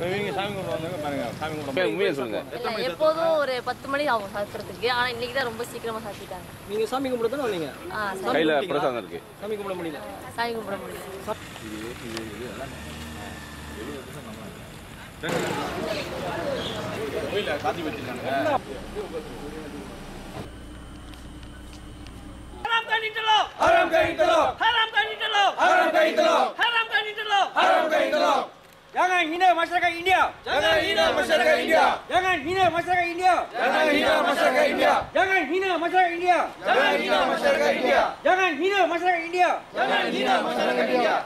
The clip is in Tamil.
இவங்க சாமி கும்பிட வந்தாங்க பாருங்க சாமி கும்பிட உண்மையை சொல்லுங்க. எப்போதும் ஒரு பத்து மணி ஆகும் சாத்துறதுக்கு ஆனா இன்னைக்கு தான் ரொம்ப சீக்கிரமா சாத்திட்டாங்க நீங்க சாமி கும்பிட தானே வந்தீங்க? ஆ சாமி கையில் பிரசாதம் இருக்கு. சாமி கும்பிட முடியல. சாமி கும்பிட கோயில காத்தி வச்சிருக்காங்க jangan hina masyarakat India. Jangan hina masyarakat India. Jangan hina masyarakat India. Jangan hina masyarakat India. Jangan hina masyarakat India. Jangan hina masyarakat India. Jangan hina masyarakat India. Jangan hina masyarakat India